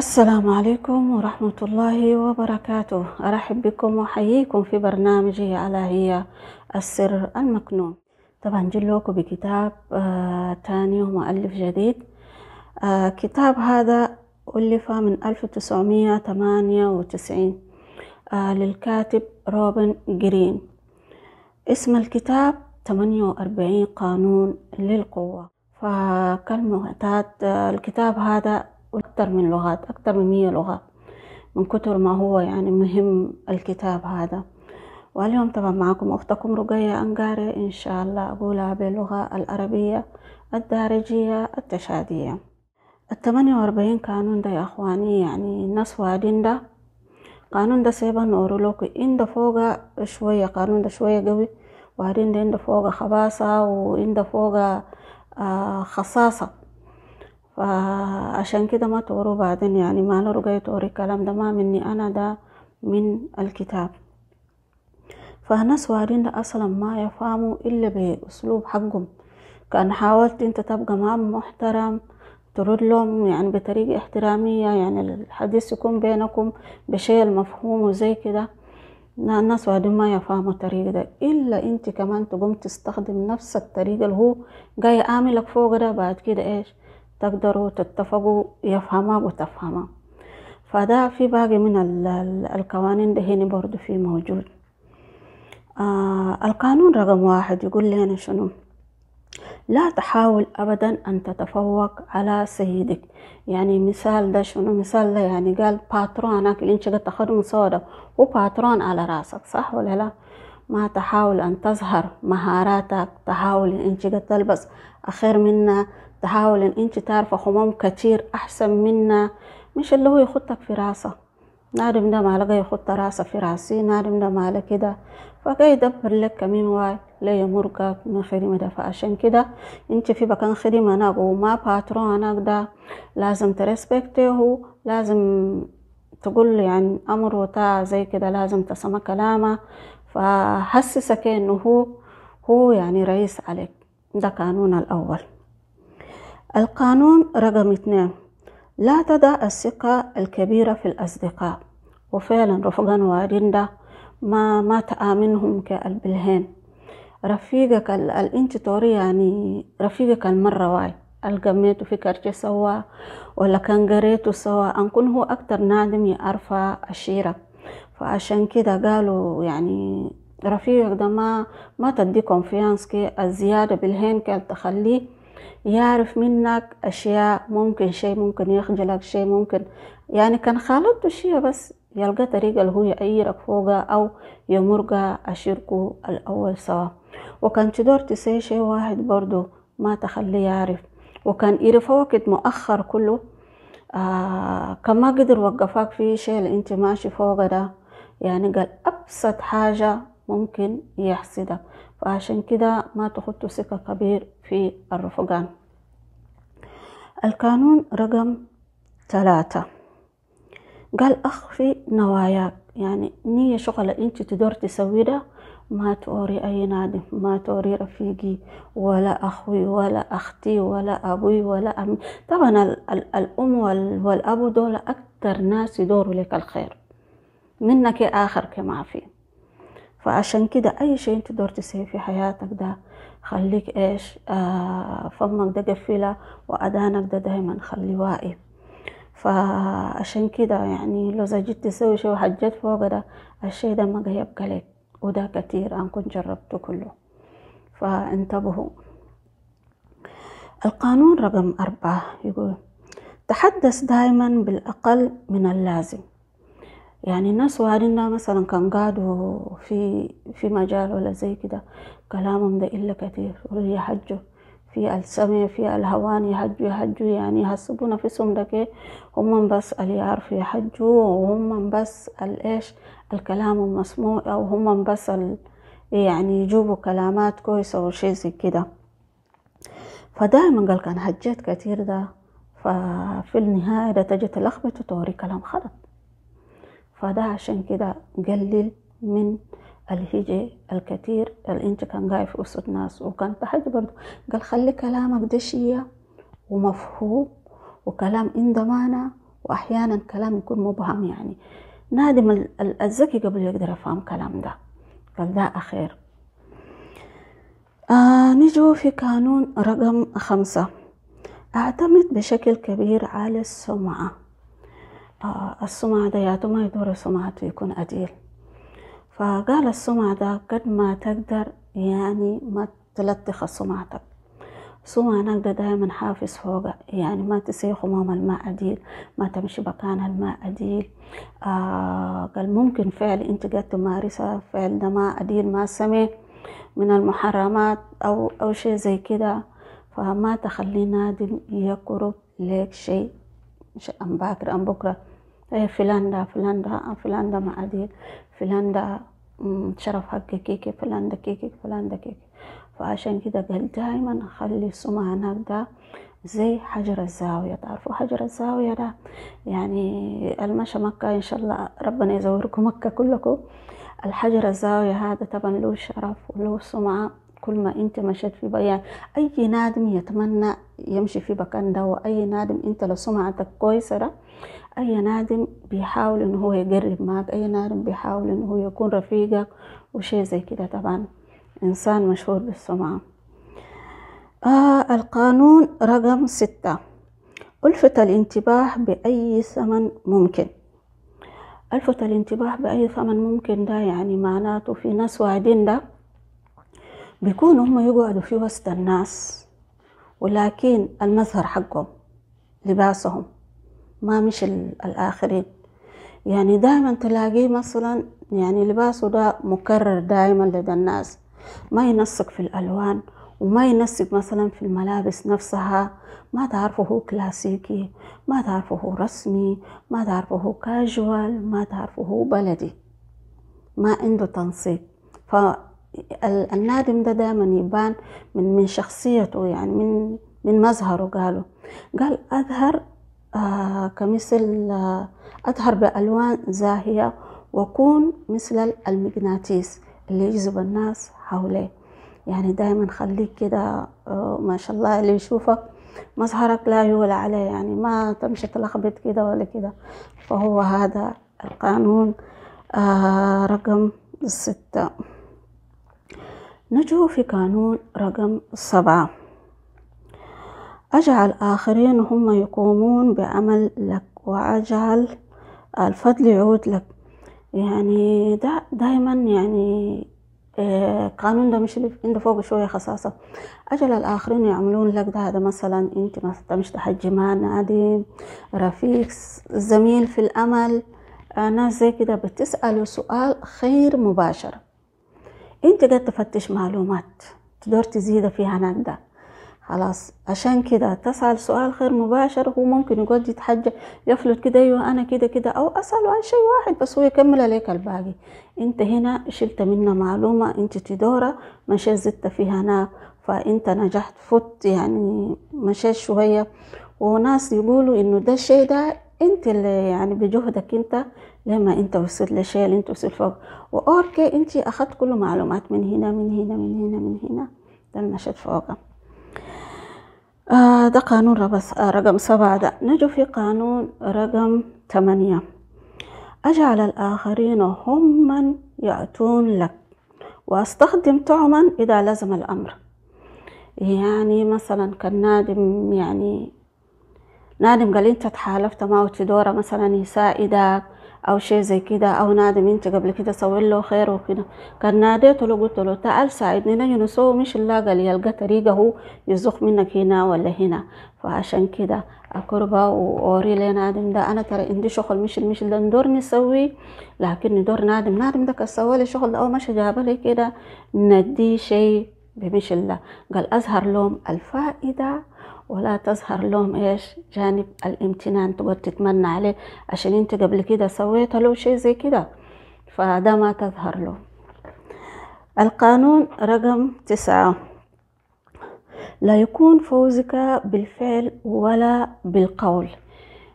السلام عليكم ورحمة الله وبركاته. أرحب بكم وأحييكم في برنامجي على هي السر المكنون. طبعا جلوكم بكتاب آه تاني ومؤلف جديد. آه كتاب هذا ألف من 1998 آه للكاتب روبن جرين. اسم الكتاب 48 قانون للقوة. فكالمعتاد الكتاب هذا أكثر من لغات أكثر من مية لغة من كتر ما هو يعني مهم الكتاب هذا. واليوم طبعا معكم أختكم رقية أنقاري إن شاء الله أقولها باللغة العربية الدارجية التشادية. الثمانية وأربعين قانون ده يا أخواني يعني الناس وادين ده. قانون ده سيبا نورو لوكو إن ده فوق شوية قانون ده شوية قوي. وادين ده إن ده فوق خباصة وإن ده فوق آه خصاصة. فعشان كده ما تورو بعدين يعني ما لرقي توري الكلام ده ما مني أنا ده من الكتاب. فالناس وارين ده أصلا ما يفهموا إلا بأسلوب حقهم. كأن حاولت أنت تبقى معهم محترم ترد لهم يعني بطريقة احترامية يعني الحديث يكون بينكم بشيء المفهوم وزي كده. الناس وادين ما يفهموا الطريقة ده. إلا أنت كمان تقوم تستخدم نفس الطريقة اللي هو جاي عاملك فوق ده بعد كده إيش؟ تقدروا تتفقوا يفهمها وتفهمها فده في باقي من ال ال القوانين ده هنا برضو في موجود. آه القانون رقم واحد يقول لنا شنو؟ لا تحاول أبدا أن تتفوق على سيدك. يعني مثال ده شنو؟ مثال ده يعني قال باترونك اللي انت قد تخدم صودا هو باترون على راسك صح ولا لا؟ ما تحاول أن تظهر مهاراتك تحاول أن انت قد تلبس أخير منا تحاول إن أنت تعرف هموم كتير أحسن منا. مش اللي هو يخطك في راسه. نادم ده مالا يخط راسه في راسي. نادم ده مالا كده. فجاي يدبر لك كمين واي. لا يمرقك. من خدمة ده. فعشان كده أنت في بكان خدمة ناك وما باترون ناك ده لازم ترسبكته لازم تقول يعني أمر وتاع زي كده. لازم تسمع كلامه. فحسسك إنه هو هو يعني رئيس عليك. ده قانون الأول. القانون رقم اثنين. لا تدع الثقة الكبيرة في الأصدقاء. وفعلا رفقان وارين ده ما ما تآمنهم كالبلهين. رفيقك الانت توري يعني رفيقك المرة واي. القميتو في كرتي سوا ولا كان قريتو سوا أنكون هو أكتر نادم يعرف أشيرك. فعشان كده قالوا يعني رفيقك ده ما ما تدي كونفيانس كي الزيادة بالهين كال تخليه يعرف منك أشياء ممكن شيء ممكن يخجلك شيء ممكن يعني كان خالته شيء بس يلقى طريقة اللي هو يأيرك فوقها أو يمرقها أشيركو الأول سوا. وكان تدور تسي شيء واحد برضو ما تخليه يعرف. وكان يعرف وقت مؤخر كله آه كان ما قدر وقفك في شيء اللي أنت ماشي فوق ده. يعني قال أبسط حاجة ممكن يحسدك. فعشان كده ما تخطوا ثقة كبير في الرفقان. القانون رقم ثلاثة. قال أخفي نواياك. يعني نية شغلة أنت تدور تسوي ده ما توري أي نادم ما توري رفيقي ولا أخوي ولا أختي ولا أبوي ولا أمي. طبعا ال ال الأم والأبو دول أكتر ناس يدوروا لك الخير. منك آخر كما فيه فعشان كده أي شيء أنت دور تسوي في حياتك ده خليك إيش؟ آه فمك ده قفلة وأذانك ده دايما خليه واقف. فعشان كده يعني لو جيت تسوي شيء وحجت فوق ده الشيء ده ما يبقى لك وده كتير أنا كنت جربته كله. فانتبهوا. القانون رقم أربعة يقول تحدث دائما بالأقل من اللازم. يعني الناس وارنا مثلا كان قعدوا في في مجال ولا زي كده كلامهم ده إلا كتير يحجوا في السمع في الهوان يحجوا يحجوا يعني يحسبوا نفسهم ده هم بس اللي يعرفوا يحجوا وهم بس الإيش؟ الكلام المسموع أو هم بس يعني يجيبوا كلامات كويسة أو شيء زي كده. فدائما قال كان حجيت كتير ده ففي النهاية ده تجي تلخبط وتوري كلام خلط فده عشان كده قلل من الهجة الكتير اللي انت كان قاعد في وسط ناس. وكان تحدي برضه قال خلي كلامك ده شيء ومفهوم وكلام عنده معنى وأحيانا كلام يكون مبهم يعني. نادم الذكي قبل يقدر يفهم كلام ده. قال ده أخير. آه نجو في قانون رقم خمسة. أعتمد بشكل كبير على السمعة. السمعة ده ما يدور سمعته يكون أديل فقال السمعة ده قد ما تقدر يعني ما تلطخ سمعتك. سمعة ده دائما حافظ فوق يعني ما تسيخ خمام الماء أديل ما تمشي مكان الماء أديل آه قال ممكن فعل أنت قد تمارسها فعل ده ما أديل ما سمع من المحرمات أو أو شيء زي كده. فما تخلي نادم يقرب لك شيء أم باكر أم بكرة. فلان ده فلان ده فلان ده فلان ده شرف حق كيكي فلان ده كيكي فلان ده كيكي. فعشان كده قال دايما خلي السمعة هناك ده زي حجر الزاوية. تعرفوا حجر الزاوية ده؟ يعني المشى مكة إن شاء الله ربنا يزوركم مكة كلكم. الحجر الزاوية هذا طبعا له شرف وله سمعة. كل ما انت مشيت في بيان. أي نادم يتمنى يمشي في مكان ده وأي نادم انت لو سمعتك كويسة ده أي نادم بيحاول إنه هو يقرب معك أي نادم بيحاول إنه هو يكون رفيقك وشيء زي كده. طبعا إنسان مشهور بالسمعة. آه القانون رقم ستة. ألفت الانتباه بأي ثمن ممكن. ألفت الانتباه بأي ثمن ممكن ده يعني معناته في ناس واعدين ده بيكونوا هم يقعدوا في وسط الناس ولكن المظهر حقهم لباسهم ما مش الآخرين. يعني دائما تلاقيه مثلا يعني لباسه ده مكرر دائما لدى الناس. ما ينسق في الألوان وما ينسق مثلا في الملابس نفسها. ما تعرفه هو كلاسيكي ما تعرفه هو رسمي ما تعرفه هو كاجوال ما تعرفه هو بلدي. ما عنده تنسيق. فالنادم ده دائما يبان من من شخصيته يعني من من مظهره قالوا. قال أظهر آه كمثل آه أظهر بألوان زاهية وكون مثل المغناطيس اللي يجذب الناس حواليه. يعني دايما خليك كده ما شاء الله اللي يشوفك مظهرك لا يولى عليه يعني ما تمشي تلخبط كده ولا كده. فهو هذا القانون آه رقم ستة. نجو في قانون رقم سبعة. أجعل الآخرين هم يقومون بعمل لك وأجعل الفضل يعود لك. يعني دا دايما يعني القانون ده مش اللي فوق شوية خصاصة. أجل الآخرين يعملون لك ده هذا مثلا أنت مثلا مش مع نادي رفيق زميل في الأمل ناس زي كده. بتسألوا سؤال خير مباشر. أنت قد تفتش معلومات تقدر تزيد فيها ده خلاص عشان كده تسأل سؤال خير مباشر هو ممكن يقعد يتحجى يفلت كده أيوه أنا كده كده. أو أسأله عن شيء واحد بس هو يكمل عليك الباقي. انت هنا شلت منه معلومة انت تدورة مشيت زدت فيها هناك فانت نجحت فت يعني مشيت شوية. وناس يقولوا إنه ده الشيء ده انت اللي يعني بجهدك انت لما انت وصلت اللي انت وصلت فوق. واوكي انت أخذت كل معلومات من هنا من هنا من هنا من هنا. ده المشيت فوقه آه ده قانون رقم سبعة ده. نجو في قانون رقم ثمانية. أجعل الآخرين هم من يأتون لك. وأستخدم طعما إذا لزم الأمر. يعني مثلا كان نادم يعني نادم قال أنت تحالفت معه تدورة مثلا يساعدك. أو شيء زي كده أو نادم انت قبل كده سوي له خير وكده. كان ناديته له قلت له تعال ساعدني نجي نسوي مش اللي قال يلقى طريقة هو يزخ منك هنا ولا هنا. فعشان كده أقربه وأوري لي نادم ده. أنا ترى عندي شغل مش مش ده ندور نسوي لكن ندور نادم. نادم ده كسوى لي شغل أو مش جاب لي كده ندي شيء بمش الله قال أظهر لهم الفائدة ولا تظهر لهم إيش؟ جانب الامتنان تقعد تتمنى عليه. عشان أنت قبل كده سويت له شيء زي كده. فده ما تظهر له. القانون رقم تسعة. لا يكون فوزك بالفعل ولا بالقول.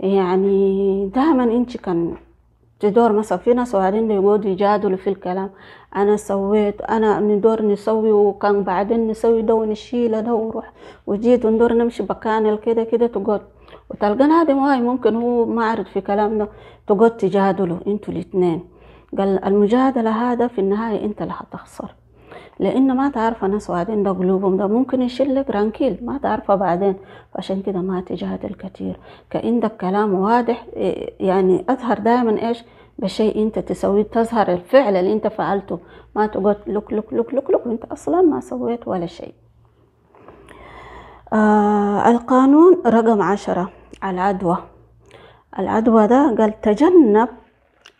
يعني دائما أنت كان تدور مثلا في ناس وبعدين يقعدوا يجادلوا في الكلام. أنا سويت أنا ندور نسوي وكان بعدين نسوي ده ونشيل ده ونروح. وجيت وندور نمشي بكان كده كده تقعد. وتلقى نادم واي ممكن هو ما عرف في كلام ده. تقعد تجادله أنتوا الاثنين. قال المجادلة هذا في النهاية انت اللي هتخسر لأن ما تعرف ناس وبعدين ده قلوبهم ده ممكن يشيلك rancune ما تعرفها بعدين. فعشان كده ما تجادل كتير كأنك كلام واضح يعني أظهر دائما إيش؟ بشيء أنت تسويه تظهر الفعل اللي أنت فعلته. ما تقعد لك لك لك لك لك وأنت أصلا ما سويت ولا شيء. آه القانون رقم عشرة العدوى. العدوى ده قال تجنب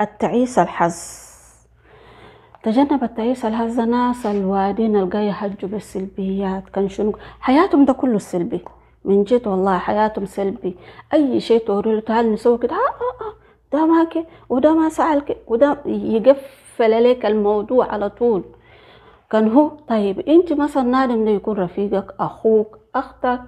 التعيس الحظ. تجنب التعيس الحظ ناس الوادين القاية يحجوا بالسلبيات. كان شنو؟ حياتهم ده كله سلبي. من جد والله حياتهم سلبي. أي شيء تقولوا له تعال نسوي كده. آه آه آه. ده ما كده وده ما كده وده يقفل عليك الموضوع على طول. كان هو طيب أنت مثلا نادم ده يكون رفيقك أخوك أختك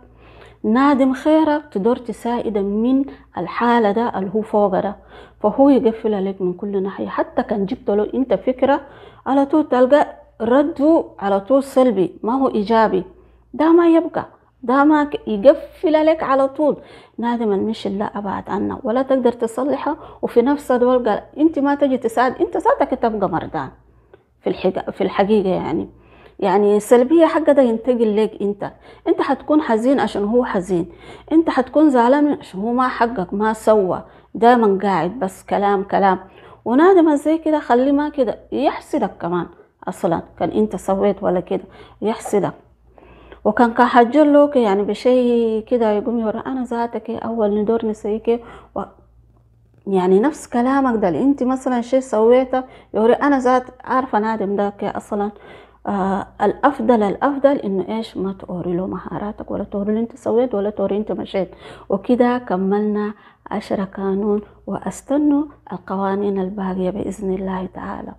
نادم خيرك تدور تساعده من الحالة ده اللي هو فوق ده. فهو يقفل عليك من كل ناحية. حتى كان جبت له انت فكرة على طول تلقى رده على طول سلبي. ما هو إيجابي. ده ما يبقى. ده ما يقفل عليك على طول. نادم المشي لا أبعد عنه. ولا تقدر تصلحها وفي نفس الوقت انت ما تجي تساعد. انت ذاتك تبقى مردان. في الحقيقة يعني. يعني السلبية حقه ده ينتقل لك انت. انت حتكون حزين عشان هو حزين. انت حتكون زعلان عشان هو ما حقك ما سوى دايما قاعد بس كلام كلام. ونادم زي كده خليه ما كده يحسدك كمان. أصلا كان انت سويت ولا كده يحسدك. وكان كحجر له يعني بشيء كده يقوم يورا أنا ذاتك أول ندور نسيك و... يعني نفس كلامك ده انت مثلا شيء سويته يوري أنا ذات عارفة نادم داك أصلا. آه الأفضل الأفضل إنه إيش؟ ما توري له مهاراتك ولا توري له أنت سويت ولا توري أنت مشيت. وكده كملنا عشرة قانون وأستنوا القوانين الباقية بإذن الله تعالى.